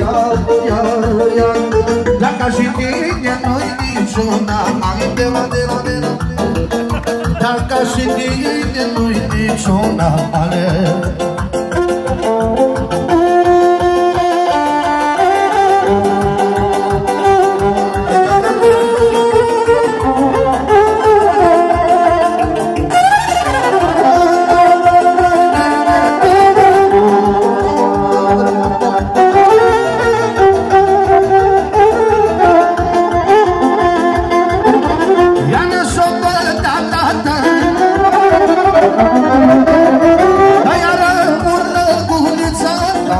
ia, ia, ia Dacă și tine nu-i niciuna Haide, haide, haide Dacă și tine nu-i niciuna Ale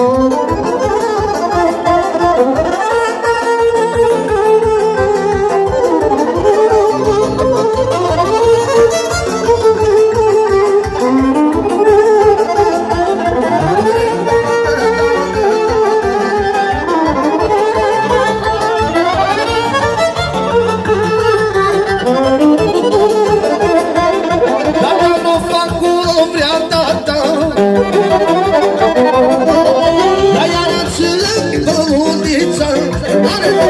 Música Hallelujah.